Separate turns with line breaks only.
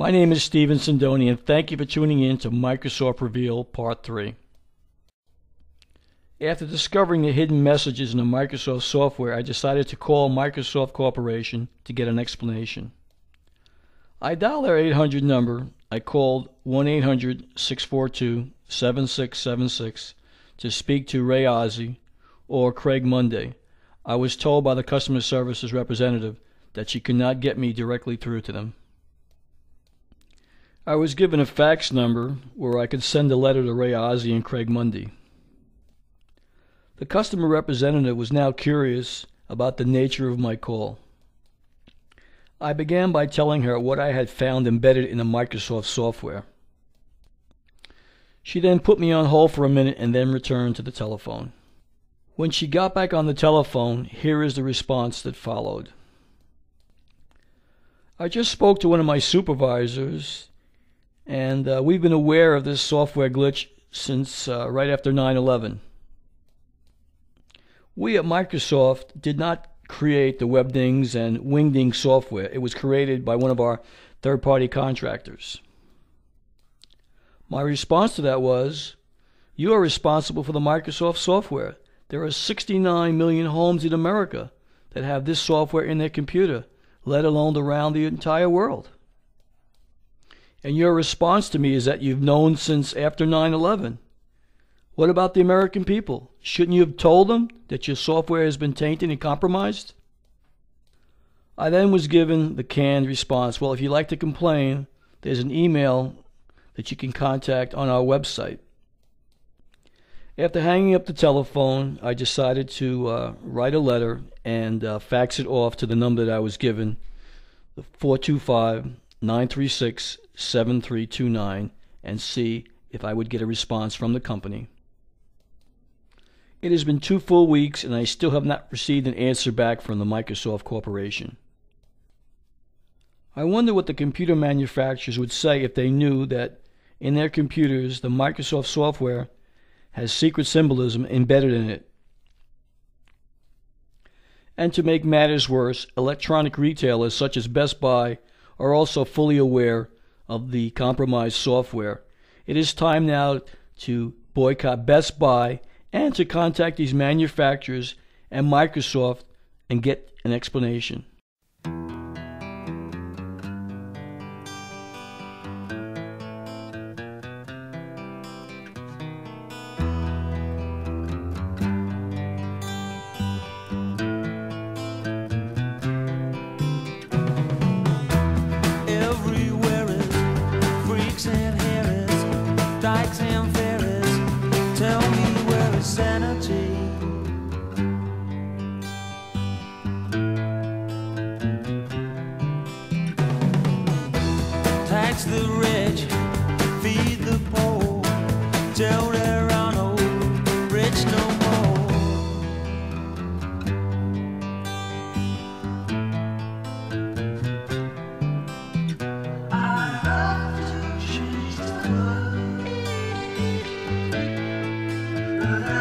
My name is Stephen Sindoni, and thank you for tuning in to Microsoft Reveal Part 3. After discovering the hidden messages in the Microsoft software, I decided to call Microsoft Corporation to get an explanation. I dialed their 800 number. I called 1 800 642 7676 to speak to Ray Ozzie or Craig Mundie. I was told by the customer services representative that she could not get me directly through to them. I was given a fax number where I could send a letter to Ray Ozzie and Craig Mundie. The customer representative was now curious about the nature of my call. I began by telling her what I had found embedded in the Microsoft software. She then put me on hold for a minute and then returned to the telephone. When she got back on the telephone, here is the response that followed. I just spoke to one of my supervisors, and uh, we've been aware of this software glitch since uh, right after 9 11. We at Microsoft did not create the Webdings and Wingding software. It was created by one of our third party contractors. My response to that was You are responsible for the Microsoft software. There are 69 million homes in America that have this software in their computer, let alone around the entire world. And your response to me is that you've known since after 9 11. What about the American people? Shouldn't you have told them that your software has been tainted and compromised? I then was given the canned response Well, if you'd like to complain, there's an email that you can contact on our website. After hanging up the telephone, I decided to uh, write a letter and uh, fax it off to the number that I was given, 425 936 7329, and see if I would get a response from the company. It has been two full weeks, and I still have not received an answer back from the Microsoft Corporation. I wonder what the computer manufacturers would say if they knew that in their computers the Microsoft software has secret symbolism embedded in it. And to make matters worse, electronic retailers such as Best Buy are also fully aware of the compromised software. It is time now to boycott Best Buy and to contact these manufacturers and Microsoft and get an explanation.
Dykes and fairies. Tell me where is sanity? Tax the rich, feed the poor. Tell their -hmm.